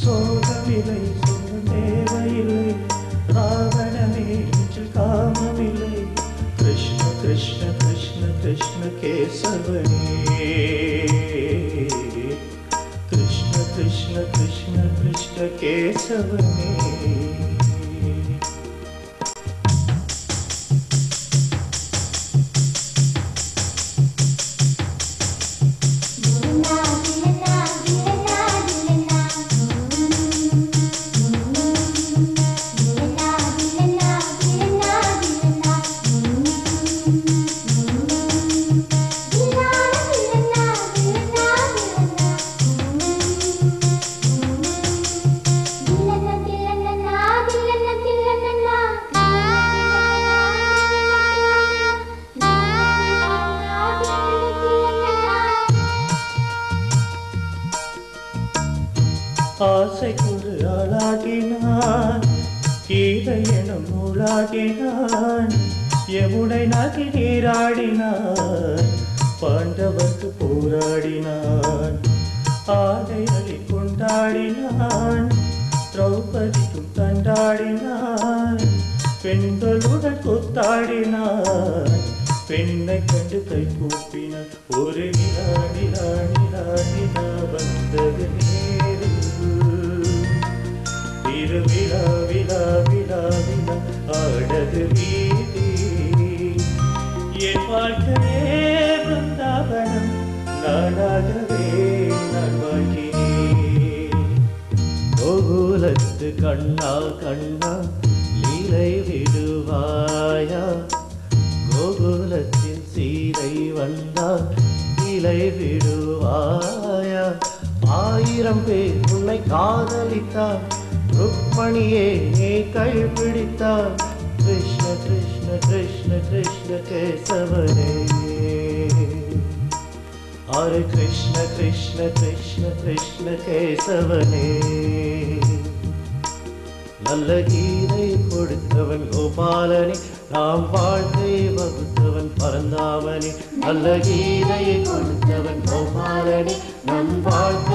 சோகமில்லை சொல்ல தேவையில்லை ராவணனே இன்று காமமில்லை கிருஷ்ண கிருஷ்ண கிருஷ்ண கிருஷ்ண கேசவனே கிருஷ்ண கிருஷ்ண கிருஷ்ண கிருஷ்ண கேசவனே ஆசைக்குரு ஆளாகினான் கீதை எனும் நூலாகினான். யமுனை நதி நீராடினான். பாண்டவர்க்கு போராடினான். ஆடை அழி கொண்டாடினான். திரௌபதிக்கும் தண்டாடினான். பெண்களுடன் கொத்தாடினான். பெண்ணை கண்டு கை கூப்பினான் ஒரு நிலா நிலா நிலா என் வாழ்க்கையே பிருந்தாவனம் நானாகவே நான் வாழ்கிறேன் கோகுலத்து கண்ணா கண்ணா லீலை விடுவாயா? கோகுலத்தின் சீரை வந்தால் இலை விடுவாயா? ஆயிரம் பேர் உன்னை காதலித்தார். ருக்மணியே நீ கைப்பிடித்தார் கிருஷ்ண கிருஷ்ண. கேசவனே ஹரே கிருஷ்ண கிருஷ்ண கிருஷ்ண கிருஷ்ண கேசவனே. நல்ல கீதை கொடுத்தவன் கோபாலனே. நாம் வாழ்க்கை வகுத்தவன் பரந்தாமனே. நல்ல கீதையை கொடுத்தவன் கோபாலனே. நம் வாழ்க்கை